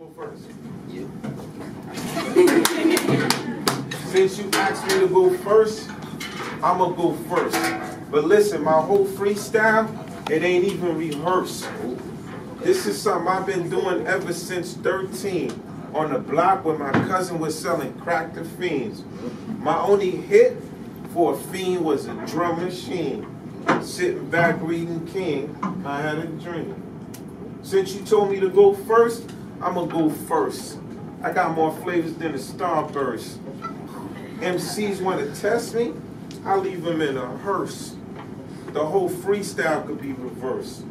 Go first. You. Since you asked me to go first, I'm gonna go first. But listen, my whole freestyle, it ain't even rehearsed. This is something I've been doing ever since 13 on the block when my cousin was selling crack to fiends. My only hit for a fiend was a drum machine. Sitting back reading King, I had a dream. Since you told me to go first, I'm gonna go first. I got more flavors than a starburst. MCs want to test me, I leave them in a hearse. The whole freestyle could be reversed.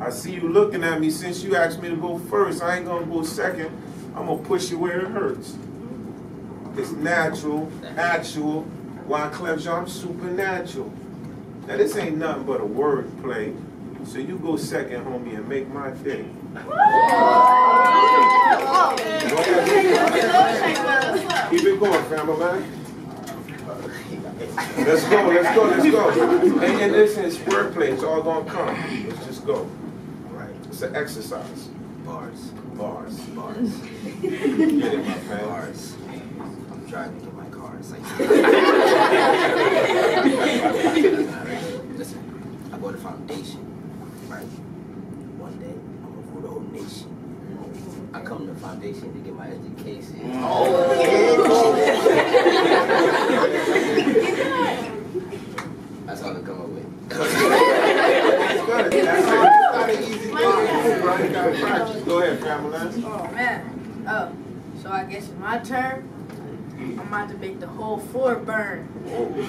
I see you looking at me since you asked me to go first. I ain't gonna go second. I'm gonna push you where it hurts. It's natural, actual. Wyclef I'm supernatural. Now this ain't nothing but a word play. So you go second, homie, and make my day. Keep it going, family man. Let's go, let's go, let's go. And, and listen, it's wordplay, it's all gonna come. Let's just go. Right. It's an exercise. Bars. Bars. Bars. Get it, my man. Bars. I'm driving in my car. It's like. Listen, I go to foundation. Right. One day, I'm gonna rule the whole nation. I come to foundation to get my education. That's all I come up with. That's good. That's not an easy thing to do, right? You gotta practice. Go ahead, family man. Oh man. Oh, so I guess it's my turn. I'm about to make the whole floor burn.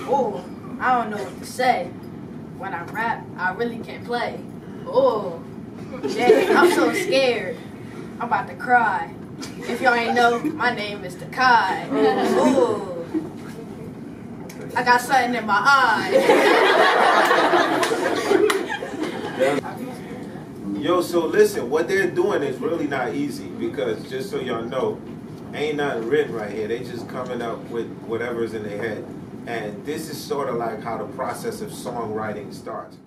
Oh, I don't know what to say. When I rap, I really can't play. Oh, dang, I'm so scared. I'm about to cry. If y'all ain't know, my name is Takai. Oh, I got something in my eye. Yo, so listen, what they're doing is really not easy because just so y'all know, ain't nothing written right here. They just coming up with whatever's in their head. And this is sort of like how the process of songwriting starts.